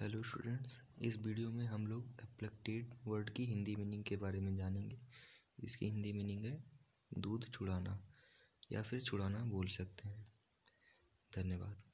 Hello students इस video में हम लोग एप्लेक्टेड वर्ड की हिंदी मीनिंग के बारे में जानेंगे। इसकी हिंदी मीनिंग है दूध छुड़ाना, या फिर छुड़ाना बोल सकते हैं। धन्यवाद।